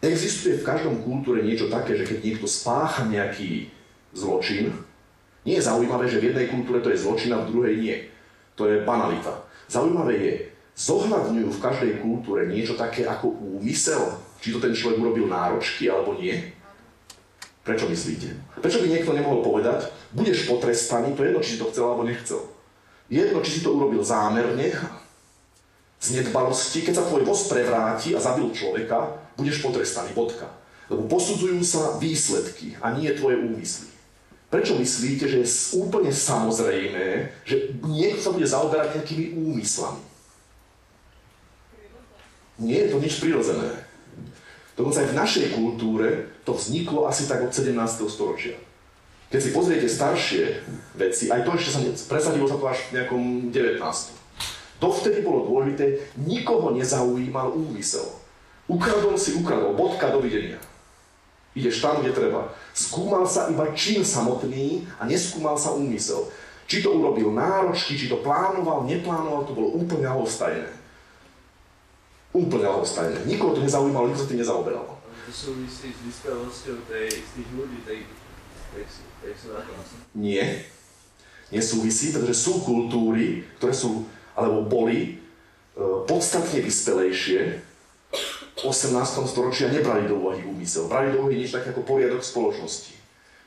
existuje v každom kultúre niečo také, že keď niekto spácha nejaký zločin. Nie je zaujímavé, že v jednej kultúre to je zločin a v druhej nie. To je banalita. Zaujímavé je, zohľadňujú v každej kultúre niečo také ako úmysel, či to ten človek urobil náročky alebo nie. Prečo myslíte? Prečo by niekto nemohol povedať, budeš potrestaný, to je jedno, či si to chcel alebo nechcel. Jedno, či si to urobil zámerne, z nedbalosti, keď sa tvoj voz prevráti a zabil človeka, budeš potrestaný, bodka. Lebo posudzujú sa výsledky a nie tvoje úmysly. Prečo myslíte, že je úplne samozrejmé, že niekto sa bude zaoberať nejakými úmyslami? Nie je to nič prirodzené. Dokonca aj v našej kultúre to vzniklo asi tak od 17. storočia. Keď si pozriete staršie veci, aj to ešte sa presadilo sa to až v nejakom 19. Dovtedy bolo dôležité, nikoho nezaujímal úmysel. Ukradol si, ukradol, bodka, dovidenia. Ideš tam, kde treba. Skúmal sa iba čin samotný a neskúmal sa úmysel. Či to urobil náročky, či to plánoval, neplánoval, to bolo úplne ľahostajné. Úplne ľahostajné. Nikoho to nezaujímalo, nikto sa tým nezaoberal. To súvisí s vyspelosťou tých ľudí, tej, tej, tej, tej Nie. Nesúvisí, pretože sú kultúry, ktoré sú, alebo boli, e, podstatne vyspelejšie, 18. storočia nebrali do úvahy úmysel, brali do úvahy niečo také ako poriadok spoločnosti.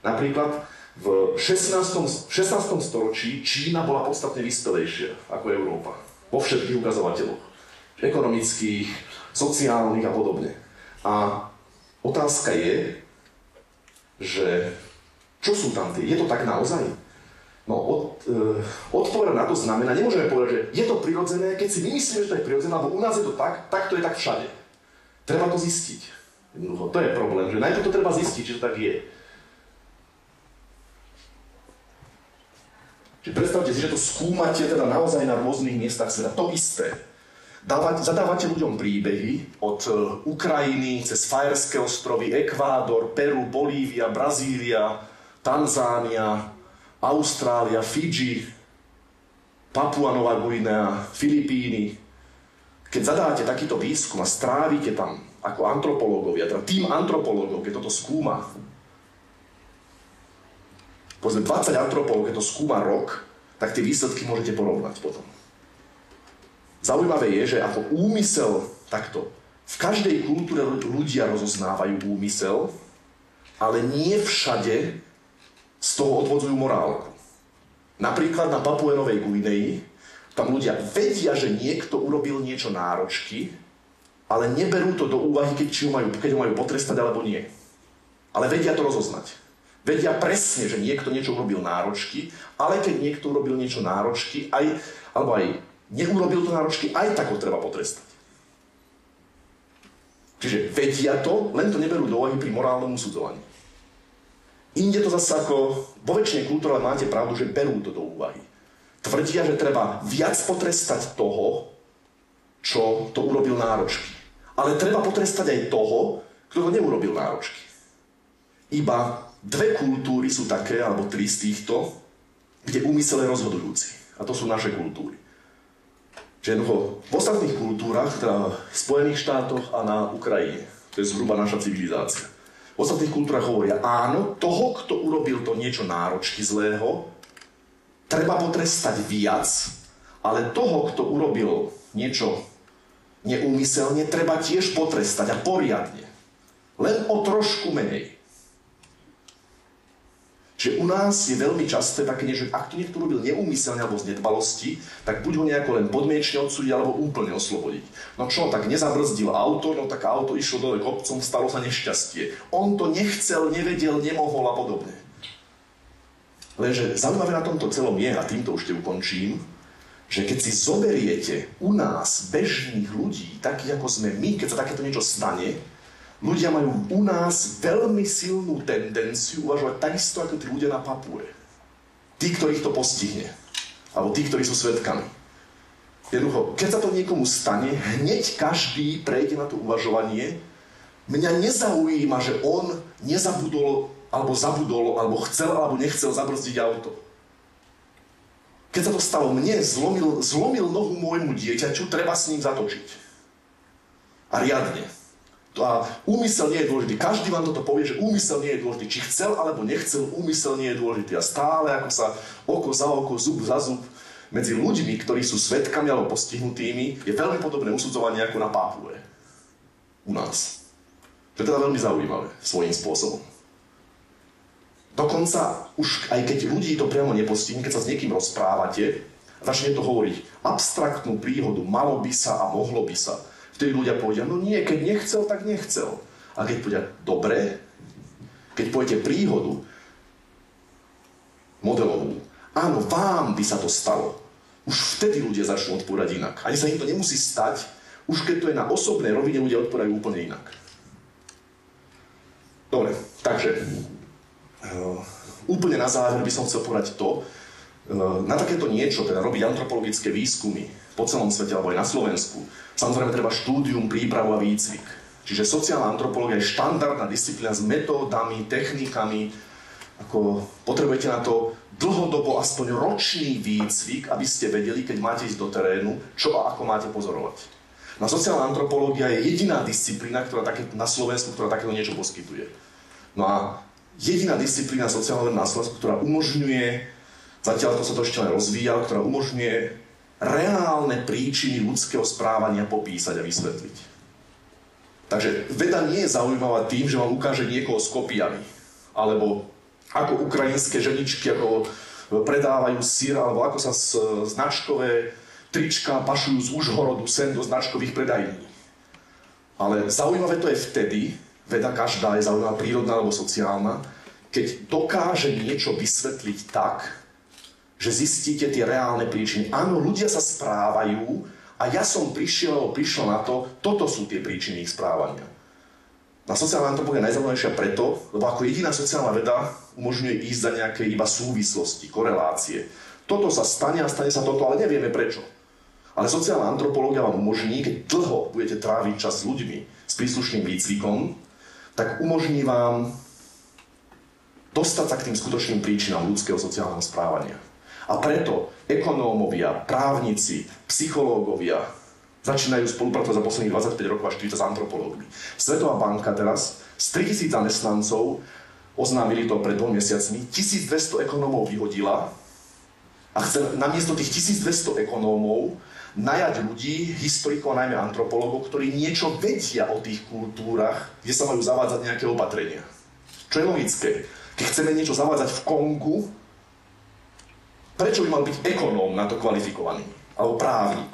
Napríklad v 16. 16. storočí Čína bola podstatne vyspelejšia ako Európa. Vo všetkých ukazovateľoch. Ekonomických, sociálnych a podobne. A otázka je, že čo sú tam tie? Je to tak naozaj? No, od, e, odpovedať na to znamená, nemôžeme povedať, že je to prirodzené, keď si myslíme, že to je prirodzené, alebo u nás je to tak, tak to je tak všade. Treba to zistiť. Jednoducho, to je problém, že najprv to treba zistiť, či to tak je. Čiže predstavte si, že to skúmate teda naozaj na rôznych miestach sveta. To isté. Dávať, zadávate ľuďom príbehy od e, Ukrajiny cez Fajerské ostrovy, Ekvádor, Peru, Bolívia, Brazília, Tanzánia, Austrália, Fidži, Papua Nová Guinea, Filipíny, keď zadáte takýto výskum a strávite tam ako antropológovia, teda tým antropológov, keď toto skúma, povedzme 20 antropologov, keď to skúma rok, tak tie výsledky môžete porovnať potom. Zaujímavé je, že ako úmysel takto, v každej kultúre ľudia rozoznávajú úmysel, ale nie všade z toho odvodzujú morálku. Napríklad na Papue Novej Guinei, tam ľudia vedia, že niekto urobil niečo náročky, ale neberú to do úvahy, keď, či ho majú, keď ho majú potrestať alebo nie. Ale vedia to rozoznať. Vedia presne, že niekto niečo urobil náročky, ale keď niekto urobil niečo náročky, aj, alebo aj neurobil to náročky, aj tak ho treba potrestať. Čiže vedia to, len to neberú do úvahy pri morálnom usudzovaní. Inde to zase ako, vo väčšine kultúre máte pravdu, že berú to do úvahy. Tvrdia, že treba viac potrestať toho, čo to urobil náročky. Ale treba potrestať aj toho, kto to neurobil náročky. Iba dve kultúry sú také, alebo tri z týchto, kde úmysel je rozhodujúci. A to sú naše kultúry. Čiže jednoducho, v ostatných kultúrach, teda v Spojených štátoch a na Ukrajine, to je zhruba naša civilizácia, v ostatných kultúrach hovoria, áno, toho, kto urobil to niečo náročky zlého, treba potrestať viac, ale toho, kto urobil niečo neúmyselne, treba tiež potrestať a poriadne. Len o trošku menej. Čiže u nás je veľmi časté také, že ak to niekto robil neúmyselne alebo z nedbalosti, tak buď ho nejako len podmienečne odsúdiť alebo úplne oslobodiť. No čo, tak nezabrzdil auto, no tak auto išlo dole kopcom, stalo sa nešťastie. On to nechcel, nevedel, nemohol a podobne. Lenže zaujímavé na tomto celom je, a týmto už te ukončím, že keď si zoberiete u nás bežných ľudí, takých ako sme my, keď sa takéto niečo stane, ľudia majú u nás veľmi silnú tendenciu uvažovať takisto ako tí ľudia na Papue. Tí, ktorých to postihne. Alebo tí, ktorí sú svetkami. Jednoducho, keď sa to niekomu stane, hneď každý prejde na to uvažovanie. Mňa nezaujíma, že on nezabudol, alebo zabudol, alebo chcel, alebo nechcel zabrzdiť auto. Keď sa to stalo mne, zlomil, zlomil nohu môjmu dieťaťu, treba s ním zatočiť. A riadne. A úmysel nie je dôležitý. Každý vám toto povie, že úmysel nie je dôležitý. Či chcel alebo nechcel, úmysel nie je dôležitý. A stále ako sa oko za oko, zub za zub medzi ľuďmi, ktorí sú svetkami alebo postihnutými, je veľmi podobné usudzovanie ako na Pápue. U nás. To je teda veľmi zaujímavé svojím spôsobom. Dokonca už aj keď ľudí to priamo nepostihne, keď sa s niekým rozprávate, začne to hovoriť abstraktnú príhodu, malo by sa a mohlo by sa Vtedy ľudia povedia, no nie, keď nechcel, tak nechcel. A keď povedia, dobre, keď poviete príhodu modelovú, áno, vám by sa to stalo. Už vtedy ľudia začnú odpovedať inak. Ani sa im to nemusí stať, už keď to je na osobnej rovine, ľudia odpovedajú úplne inak. Dobre, takže uh, úplne na záver by som chcel povedať to, uh, na takéto niečo, teda robiť antropologické výskumy po celom svete alebo aj na Slovensku, Samozrejme treba štúdium, prípravu a výcvik. Čiže sociálna antropológia je štandardná disciplína s metódami, technikami. Ako potrebujete na to dlhodobo aspoň ročný výcvik, aby ste vedeli, keď máte ísť do terénu, čo a ako máte pozorovať. Na sociálna antropológia je jediná disciplína ktorá také, na Slovensku, ktorá takéto niečo poskytuje. No a jediná disciplína sociálna na Slovensku, ktorá umožňuje, zatiaľ to sa to ešte len rozvíja, ktorá umožňuje reálne príčiny ľudského správania popísať a vysvetliť. Takže veda nie je zaujímavá tým, že vám ukáže niekoho s kopiami, alebo ako ukrajinské ženičky ako predávajú sír, alebo ako sa značkové trička pašujú z Užhorodu sem do značkových predajní. Ale zaujímavé to je vtedy, veda každá je zaujímavá prírodná alebo sociálna, keď dokáže niečo vysvetliť tak, že zistíte tie reálne príčiny. Áno, ľudia sa správajú a ja som prišiel alebo prišiel na to, toto sú tie príčiny ich správania. Na sociálna antropológia je najzaujímavejšia preto, lebo ako jediná sociálna veda umožňuje ísť za nejaké iba súvislosti, korelácie. Toto sa stane a stane sa toto, ale nevieme prečo. Ale sociálna antropológia vám umožní, keď dlho budete tráviť čas s ľuďmi s príslušným výcvikom, tak umožní vám dostať sa k tým skutočným príčinám ľudského sociálneho správania. A preto ekonómovia, právnici, psychológovia začínajú spolupracovať za posledných 25 rokov až 40 s antropológmi. Svetová banka teraz z 3000 zamestnancov oznámili to pred dvomi mesiacmi, 1200 ekonómov vyhodila a chce namiesto tých 1200 ekonómov najať ľudí, historikov a najmä antropologov, ktorí niečo vedia o tých kultúrach, kde sa majú zavádzať nejaké opatrenia. Čo je logické. Keď chceme niečo zavádzať v Kongu, prečo by mal byť ekonóm na to kvalifikovaný? Alebo právnik?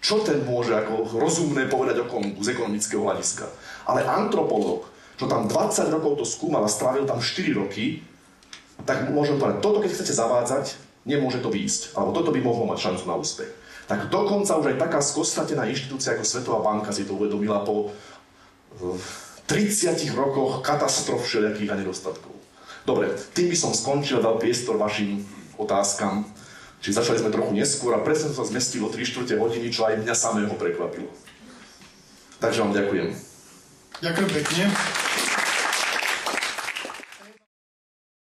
Čo ten môže ako rozumné povedať o z ekonomického hľadiska? Ale antropolog, čo tam 20 rokov to skúmal a strávil tam 4 roky, tak môžem povedať, toto keď chcete zavádzať, nemôže to výjsť. Alebo toto by mohlo mať šancu na úspech tak dokonca už aj taká skostatená inštitúcia ako Svetová banka si to uvedomila po 30 eh, rokoch katastrof všelijakých a nedostatkov. Dobre, tým by som skončil, dal priestor vašim otázkam. Či začali sme trochu neskôr a presne sa zmestilo 3 čtvrte hodiny, čo aj mňa samého prekvapilo. Takže vám ďakujem. Ďakujem pekne.